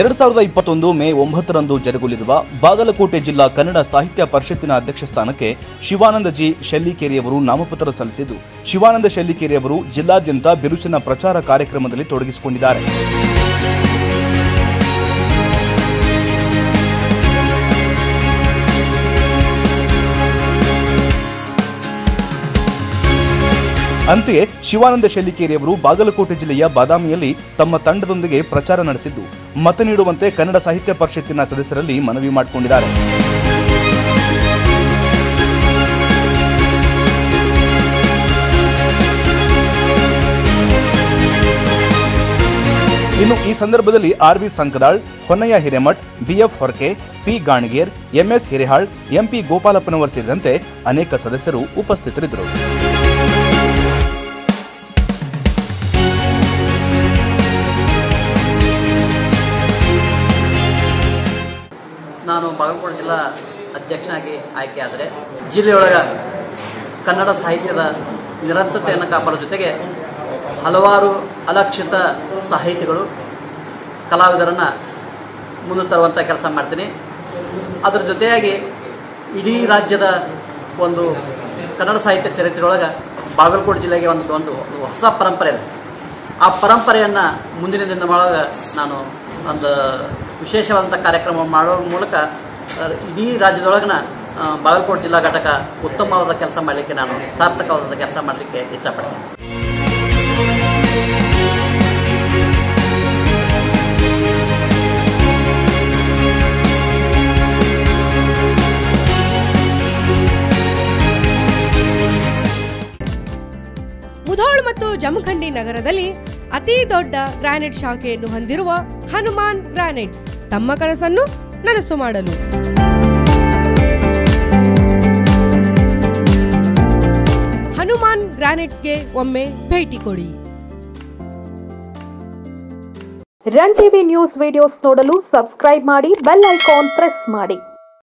ಎರಡ್ ಸಾವಿರದ ಇಪ್ಪತ್ತೊಂದು ಮೇ ಒಂಬತ್ತರಂದು ಜರುಗಲಿರುವ ಬಾಗಲಕೋಟೆ ಜಿಲ್ಲಾ ಕನ್ನಡ ಸಾಹಿತ್ಯ ಪರಿಷತ್ತಿನ ಅಧ್ಯಕ್ಷ ಸ್ಥಾನಕ್ಕೆ ಶಿವಾನಂದ ಜಿ ಶೆಲ್ಲಿಕೇರಿಯವರು ನಾಮಪತ್ರ ಸಲ್ಲಿಸಿದ್ದು, ಶಿವಾನಂದ ಶೆಲ್ಲಿಕೇರಿಯವರು ಜಿಲ್ಲಾದ್ಯಂತ ಬಿರುಸಿನ ಪ್ರಚಾರ ಕಾರ್ಯಕ್ರಮದಲ್ಲಿ ತೊಡಗಿಸಿಕೊಂಡಿದ್ದಾರೆ. ಅಂತೆಯೇ ಶಿವಾನಂದ ಶೆಲ್ಲಿಕೇರಿಯವರು ಬಾಗಲಕೋಟೆ ಜಿಲ್ಲೆಯ ಬಾದಾಮಿಯಲ್ಲಿ ತಮ್ಮ ತಂಡದೊಂದಿಗೆ ಪ್ರಚಾರ ನಡೆಸಿದ್ದು, ಮತ ನೀಡುವಂತೆ ಕನ್ನಡ ಸಾಹಿತ್ಯ ಪರಿಷತ್ತಿನ ಸದಸ್ಯರಲ್ಲಿ ಮನವಿ ಮಾಡಿಕೊಂಡಿದ್ದಾರೆ. ಇನ್ನು ಈ ಸಂದರ್ಭದಲ್ಲಿ R V Sankadal, Honnayya Hiremath BF Horake, P Ganager MS Hirehal MP Gopalappanavar ಸೇರಿದಂತೆ ಅನೇಕ ಸದಸ್ಯರು ಉಪಸ್ಥಿತರಿದ್ದರು. ನಾನು ಬಾಗಲಕೋಟೆ ಜಿಲ್ಲಾ ಅಧ್ಯಕ್ಷನಾಗಿ ಆಯ್ಕೆಯಾದರೆ ಜಿಲ್ಲೆಯೊಳಗ ಕನ್ನಡ ಸಾಹಿತ್ಯದ ನಿರಂತರತೆಯನ್ನು ಕಾಪಾಡೋ ಜೊತೆಗೆ ಹಲವಾರು ಅಲಕ್ಷಿತ ಸಾಹಿತಿಗಳು, ಕಲಾವಿದರನ್ನು ಮುಂದೆ ತರುವಂಥ ಕೆಲಸ ಮಾಡ್ತೀನಿ. ಅದರ ಜೊತೆಯಾಗಿ ಇಡೀ ರಾಜ್ಯದ ಒಂದು ಕನ್ನಡ ಸಾಹಿತ್ಯ ಚರಿತ್ರೆಯೊಳಗೆ ಬಾಗಲಕೋಟೆ ಜಿಲ್ಲೆಗೆ ಒಂದು ಒಂದು ಒಂದು ಹೊಸ ಪರಂಪರೆ ಇದೆ. ಆ ಪರಂಪರೆಯನ್ನು ಮುಂದಿನ ದಿನದೊಳಗೆ ನಾನು ಒಂದು ವಿಶೇಷವಾದಂಥ ಕಾರ್ಯಕ್ರಮ ಮಾಡೋ ಮೂಲಕ ಇಡೀ ರಾಜ್ಯದೊಳಗಿನ ಬಾಗಲಕೋಟೆ ಜಿಲ್ಲಾ ಘಟಕ ಉತ್ತಮವಾದ ಕೆಲಸ ಮಾಡಲಿಕ್ಕೆ ನಾನು ಸಾರ್ಥಕವಾದ ಕೆಲಸ ಮಾಡಲಿಕ್ಕೆ ಇಚ್ಛಪಡ್ತೀನಿ. ಮುಧೋಳ್ ಮತ್ತು ಜಮಖಂಡಿ ನಗರದಲ್ಲಿ ಅತಿ ದೊಡ್ಡ ಗ್ರಾನೈಟ್ ಶಾಖೆಯನ್ನು ಹೊಂದಿರುವ ಹನುಮಾನ್ ಗ್ರಾನೈಟ್ಸ್. ತಮ್ಮ ಕನಸನ್ನು ನನಸು ಮಾಡಲು. ಹನುಮಾನ್ ಗ್ರಾನೈಟ್ಸ್ಗೆ ಒಮ್ಮೆ ಭೇಟಿ ಕೊಡಿ. ರನ್ ಟಿವಿ ನ್ಯೂಸ್ ವಿಡಿಯೋಸ್ ನೋಡಲು ಸಬ್ಸ್ಕ್ರೈಬ್ ಮಾಡಿ, ಬೆಲ್ ಐಕಾನ್ ಪ್ರೆಸ್ ಮಾಡಿ.